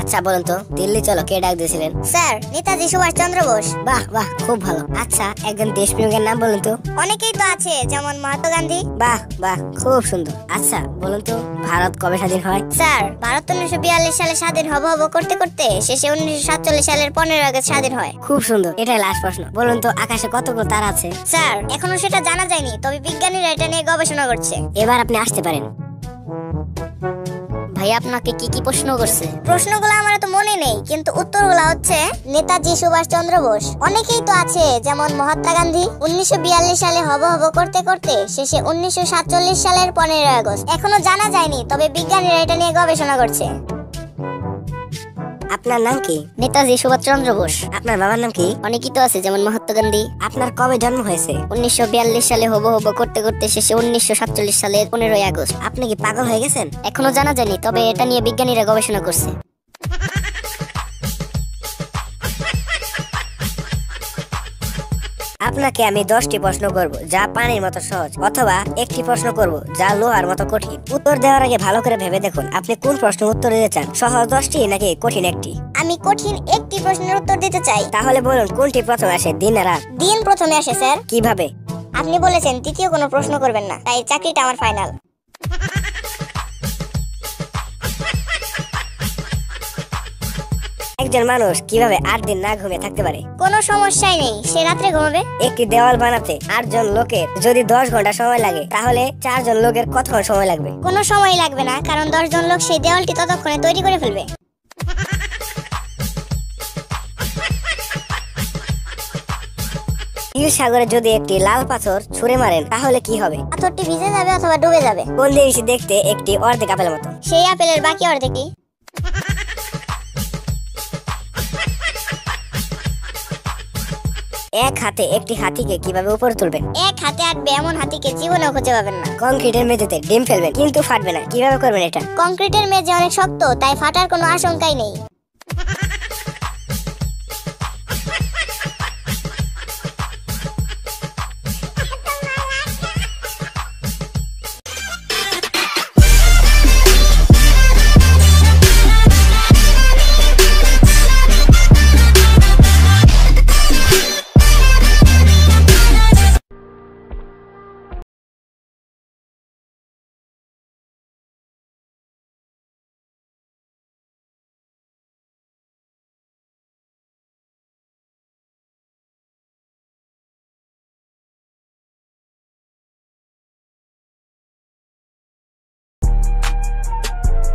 আচ্ছা বলুন তো দিল্লি চলো কে ডাক দিয়েছিলেন? স্যার নেতাজি সুভাষ চন্দ্র বোস। বাহ বাহ খুব ভালো। আচ্ছা একজন দেশপ্রেমিকের নাম বলুন তো। অনেকেই তো আছে যেমন মহাত্মা গান্ধী। বাহ বাহ খুব সুন্দর। আচ্ছা বলুন তো ভারত কবে স্বাধীন হয়? স্যার ভারত উনিশশো বিয়াল্লিশ সালে স্বাধীন হব হব করতে করতে শেষে উনিশশো সাতচল্লিশ সালের পনেরো আগস্ট স্বাধীন হয়। খুব সুন্দর এটাই লাস্ট প্রশ্ন। বলুন তো আকাশে কতগুলো তারা আছে? স্যার এখনও সেটা জানা যায়নি তবে বিজ্ঞানীরা এটা নিয়ে গবেষণা করছে। এবার আপনি আসতে পারেন। ভাই, আপনাকে কি কি প্রশ্ন করছে? প্রশ্নগুলো আমার তো মনে নেই, কিন্তু উত্তরগুলো হচ্ছে নেতাজি সুভাষ চন্দ্র বোস। অনেকেই তো আছে, যেমন মহাত্মা গান্ধী, উনিশশো বিয়াল্লিশ সালে হব হব করতে করতে, শেষে উনিশশো সাতচল্লিশ সালের পনেরোই আগস্ট। এখনও জানা যায়নি, তবে বিজ্ঞানীরা এটা নিয়ে গবেষণা করছে। আপনার নাম কি? নেতাজি সুভাষ চন্দ্র বোস। আপনার বাবার নাম কি? অনেকই তো আছে যেমন মহাত্মা গান্ধী। আপনার কবে জন্ম হয়েছে? উনিশশো বিয়াল্লিশ সালে হব হব করতে করতে শেষে উনিশশো সাতচল্লিশ সালে পনেরোই আগস্ট। আপনি কি পাগল হয়ে গেছেন? এখনও জানা যায়নি তবে এটা নিয়ে বিজ্ঞানীরা গবেষণা করছে। আপনাকে আমি দশটি প্রশ্ন করব যা পানির মতো সহজ অথবা একটি প্রশ্ন করব যা লোহার মতো কঠিন। উত্তর দেওয়ার আগে ভালো করে ভেবে দেখুন আপনি কোন প্রশ্ন উত্তর দিতে চান সহজ দশটি নাকি কঠিন একটি? আমি কঠিন একটি প্রশ্নের উত্তর দিতে চাই। তাহলে বলুন কোনটি প্রথমে আসে দিন আর রাত? দিন প্রথমে আসে স্যার। কীভাবে? আপনি বলেছেন তৃতীয় কোনো প্রশ্ন করবেন না তাই চাকরিটা আমার ফাইনাল। একজন মানুষ কীভাবে আট দিন না ঘুমিয়ে থাকতে পারে? কোনো সমস্যাই নেই সে রাত্রে ঘুমাবে। একটি দেওয়াল বানাতে আটজন লোকের যদি দশ ঘণ্টা সময় লাগে তাহলে চারজন লোকের কতক্ষণ সময় লাগবে? কোনো সময় লাগবে না কারণ দশজন লোক সেই দেওয়ালটি ততক্ষণে তৈরি করে ফেলবে। নীল সাগরে যদি একটি লাল পাথর ছুঁড়ে মারেন তাহলে কি হবে? পাথরটি ভিজে যাবে অথবা ডুবে যাবে। কোন জিনিস দেখতে একটি অর্ধেক আপেলের মতো? সেই আপেলের বাকি অর্ধেকই। এক হাতে একটি হাতিকে কীভাবে উপরে তুলবেন? এক হাতে আটবে এমন হাতিকে জীবনেও খুঁজে পাবেন না। কংক্রিটের মেঝেতে ডিম ফেলবেন কিন্তু ফাটবে না। কীভাবে করবেন এটা? কংক্রিটের মেঝে অনেক শক্ত তাই ফাটার কোনো আশঙ্কাই নেই।